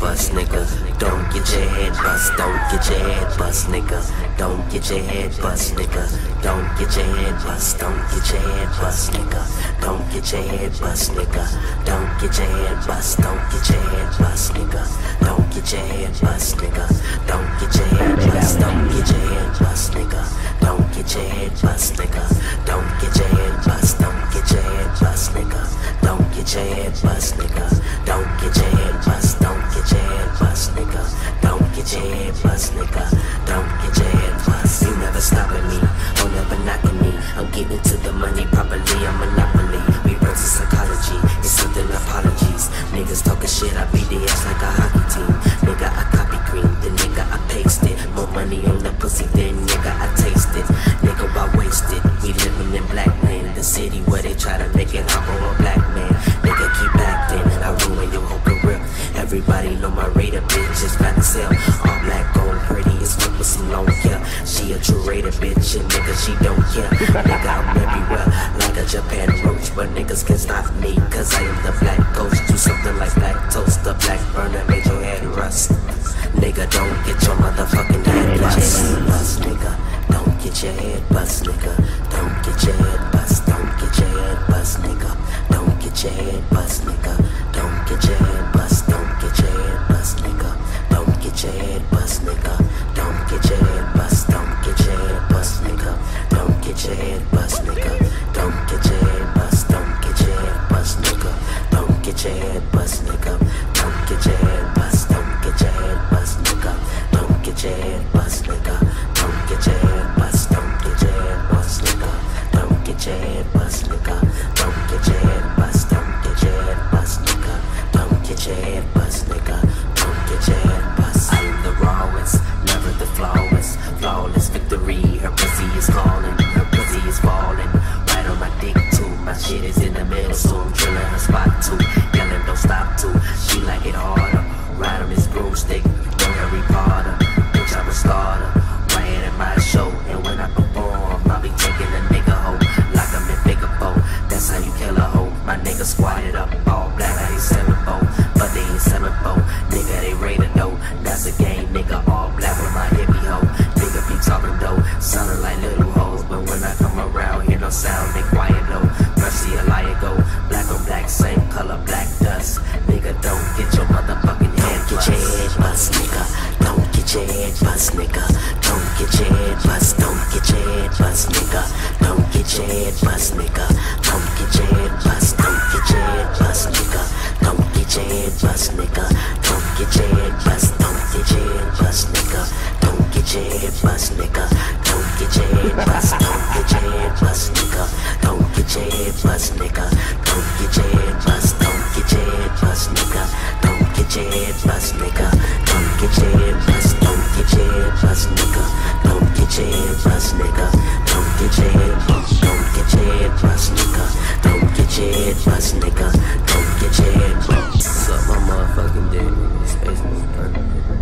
bust, nigga. Don't get your head bust, don't get your head bust, nigga. Don't get your head bust, nigga. Don't get your head bust, don't get your head bust, nigga. Don't get your head bust, nigga. Don't get your head bust, don't get your head bust, nigga. Don't get your head bust, nigga. Don't get your head bust, don't get your head bust, nigga. Don't get your head bust, nigga. Don't get your head bust, don't get your head bust, nigga. Don't get your head bust, nigga. Bust, nigga. Don't get your head bust. You never stopping me, or never knocking me. I'm getting to the money properly, I'm monopoly. Reverse psychology, it's something apologies. Niggas talking shit, I beat Everybody know my radar, bitch, is about to sell. All black, gold, pretty, it's with some long hair. She a true raider, bitch, and nigga, she don't care. Nigga, I'm everywhere, like a Japan roach. But niggas can stop me, cause I am the black ghost. Do something like black toast, the black burner made your head rust. Nigga, don't get your motherfucking head bust. nigga. Don't get your head bust, nigga. Bust, nigga. Don't get your head bust. Don't get your head bust, nigga. Don't get your head bust, nigga. Don't get your head bust. Don't get your head bust, nigga. Don't get your head bust, nigga. Don't get your head bust. Don't get your head bust, nigga. Don't get your head bust, nigga. Don't get your head bust. Don't get your head bust, nigga. Don't get your head bust, nigga. Don't get your head bust. Don't get your head bust, nigga. Don't get your head bust, nigga. My nigga squatted up. All black, I ain't seven bow. But they ain't seven bow. Nigga, they rated though. That's a game, nigga. All black with my hippie hoe. Nigga be talking though. Sounding like little hoes. But when I come around, hear no sound. They quiet though. Mercy a liar go. Black on black, same color, black dust. Nigga, don't get your motherfucking head Get your head bust, nigga. Don't get your head bust, nigga. Don't get your head bust. Don't get your head bust, nigga. Don't get your head bust, nigga. Get bust, nigga. Don't get your head bust. Don't get your head bust, nigga. Don't get your head bust, nigga. Don't get your head bust. Don't get your head bust, nigga. Don't get your head bust, nigga. Don't get your head bust. Don't get your head bust, nigga. Don't get your head bust, nigga. Don't get your head bust. Don't get your head bust, nigga. Don't get your head bust, nigga. Don't get your head bust. Don't get your head bust, nigga. Don't get your head bust, nigga. suck my motherfucking dick. Space was perfect.